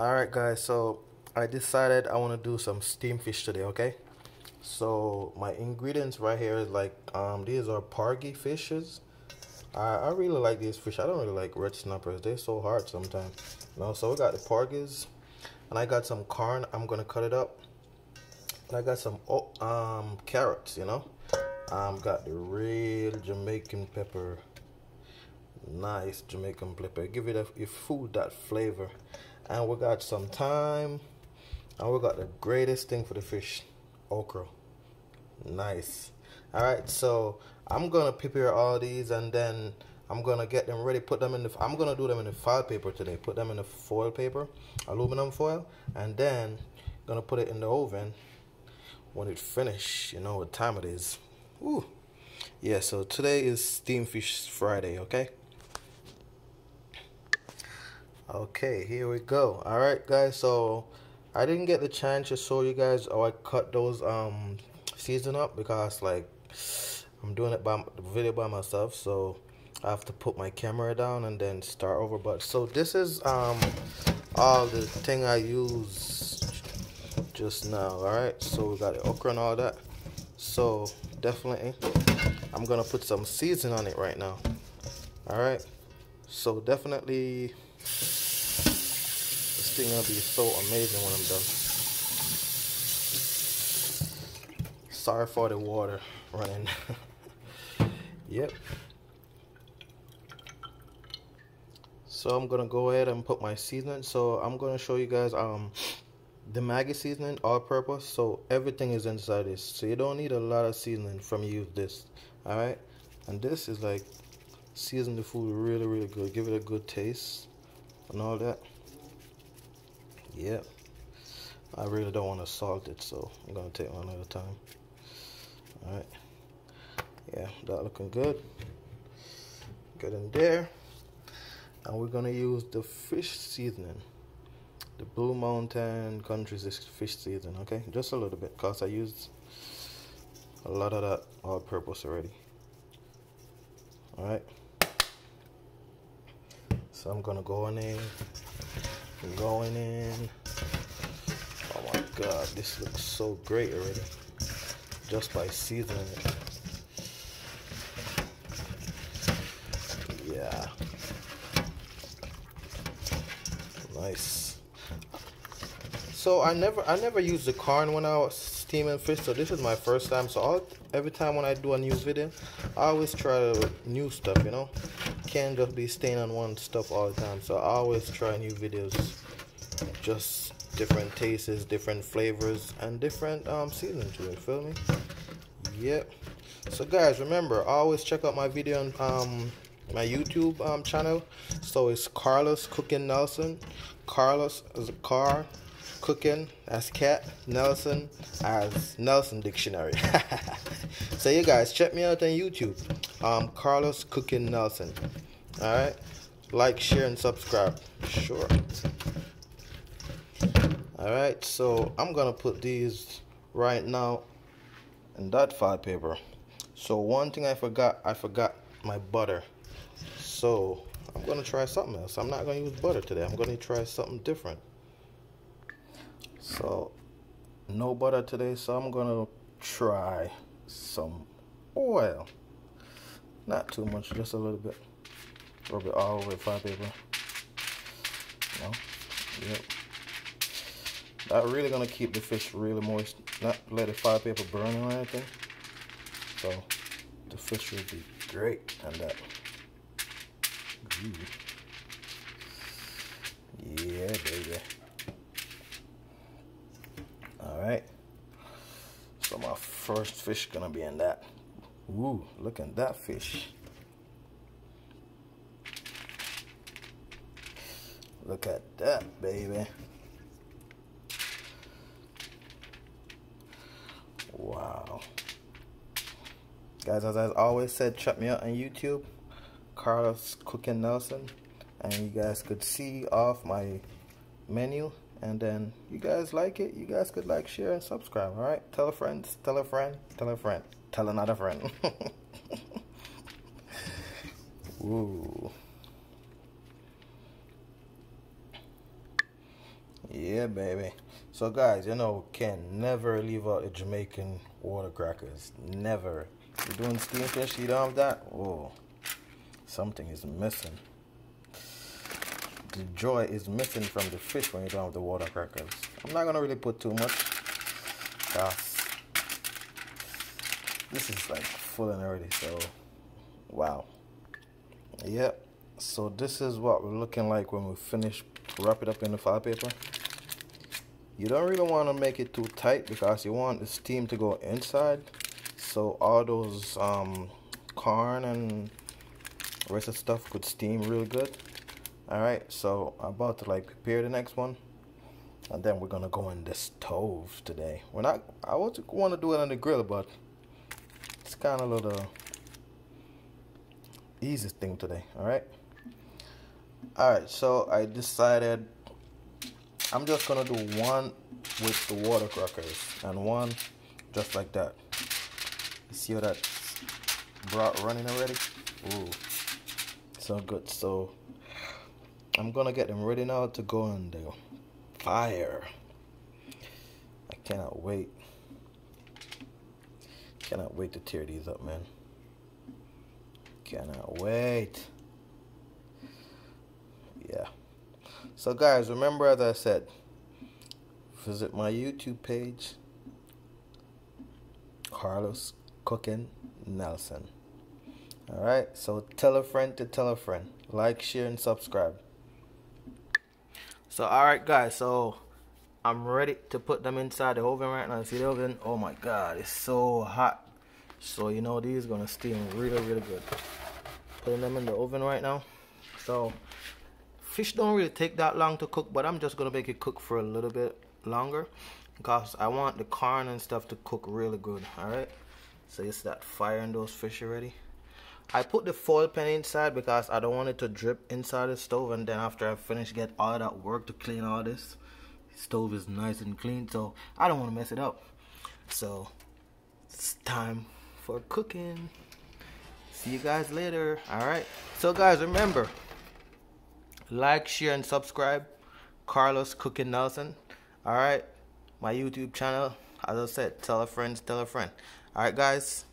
Alright guys, so I decided I want to do some steamed fish today, okay? So my ingredients right here is like, um, these are porgy fishes. I, I really like these fish. I don't really like red snappers. They're so hard sometimes. You know, so we got the porgies. And I got some corn. I'm to cut it up. And I got some oh, um, carrots, you know. Um, got the real Jamaican pepper. Nice Jamaican pepper. Give it a, a food that flavor. And we got some thyme. And we got the greatest thing for the fish. Okra. Nice. Alright, so I'm gonna prepare all these and then I'm gonna get them ready, put them in the I'm gonna do them in the foil paper today. Put them in the foil paper, aluminum foil, and then gonna put it in the oven when it finish. You know what time it is. Ooh. Yeah, so today is steam fish Friday, okay? Okay, here we go. Alright guys, so I didn't get the chance to show you guys how I cut those um season up because like I'm doing it by video by myself so I have to put my camera down and then start over. But so this is um all the thing I use just now alright? So we got the okra and all that. So definitely I'm gonna put some season on it right now alright? So definitely thing gonna be so amazing when I'm done sorry for the water running. yep. So I'm gonna go ahead and put my seasoning. So I'm gonna show you guys um the Maggi seasoning all purpose. So everything is inside this. So you don't need a lot of seasoning from you this. Alright? And this is like season the food really really good. Give it a good taste and all that. Yep. I really don't want to salt it, so I'm gonna take one at a time. All right. Yeah, that looking good. Good in there. And we're gonna use the fish seasoning. The Blue Mountain Country's fish seasoning, okay? Just a little bit, cause I used a lot of that all purpose already. Alright. So I'm gonna go in, going in. Oh my god, this looks so great already just by seasoning it. Yeah. Nice. So I never I never used the corn when I was steaming fish, so this is my first time. So I'll, every time when I do a new video, I always try new stuff, you know? Can't just be staying on one stuff all the time. So I always try new videos. Just different tastes, different flavors, and different um, seasoning to it. Feel me? Yep. So guys, remember, always check out my video on um, my YouTube um, channel. So it's Carlos Cooking Nelson. Carlos is a car. Cooking as cat. Nelson as Nelson Dictionary. so you guys, check me out on YouTube. Um, Carlos Cooking Nelson. Alright? Like, share, and subscribe. Sure. Alright, so I'm gonna put these right now in that file paper. So one thing I forgot, I forgot my butter. So I'm gonna try something else. I'm not gonna use butter today. I'm gonna try something different. So no butter today, so I'm gonna try some oil. Not too much, just a little bit. Rub it all over the file paper. No? Yep. That really gonna keep the fish really moist. Not let the fire paper burn or anything. So the fish will be great on that. Ooh. Yeah, baby. Alright. So my first fish gonna be in that. Ooh, look at that fish. Look at that, baby. Wow. Guys, as I always said, check me out on YouTube, Carlos Cooking Nelson. And you guys could see off my menu. And then you guys like it, you guys could like, share, and subscribe, alright? Tell a friend, tell a friend, tell a friend, tell another friend. Ooh. Yeah, baby. So, guys, you know, can never leave out the Jamaican water crackers. Never. You're doing steam fish, you don't have that? Oh, something is missing. The joy is missing from the fish when you don't have the water crackers. I'm not gonna really put too much. Cause this is like full and already, so wow. Yep. So this is what we're looking like when we finish wrap it up in the file paper. You don't really want to make it too tight because you want the steam to go inside. So all those um, corn and rest of stuff could steam real good. Alright, so I'm about to like prepare the next one. And then we're gonna go in the stove today. We're not I would want to do it on the grill, but it's kinda a little easiest thing today, alright? Alright, so I decided I'm just gonna do one with the water crackers and one just like that. See how that brought running already? Ooh, so good. So I'm gonna get them ready now to go on the fire. I cannot wait. Cannot wait to tear these up, man. Cannot wait. Yeah. So, guys, remember as I said, visit my YouTube page, Carlos Cooking Nelson. All right, so tell a friend to tell a friend. Like, share, and subscribe. So, all right, guys, so I'm ready to put them inside the oven right now. See the oven? Oh my God, it's so hot. So, you know, these gonna steam really, really good. Putting them in the oven right now. So, fish don't really take that long to cook but I'm just gonna make it cook for a little bit longer because I want the corn and stuff to cook really good alright? So that fire in those fish already I put the foil pan inside because I don't want it to drip inside the stove and then after I finish get all that work to clean all this stove is nice and clean so I don't want to mess it up. So it's time for cooking. See you guys later alright? So guys remember like, share, and subscribe. Carlos Cooking Nelson. All right, my YouTube channel. As I said, tell a friend, tell a friend. All right, guys.